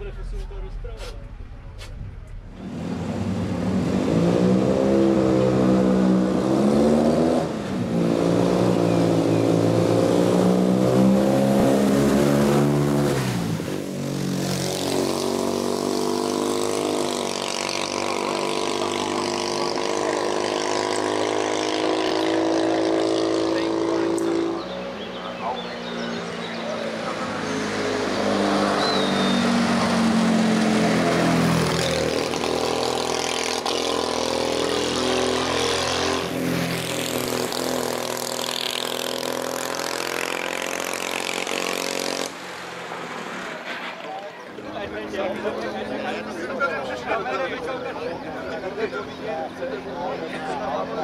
Добре, що сьогодні розправили. Thank you.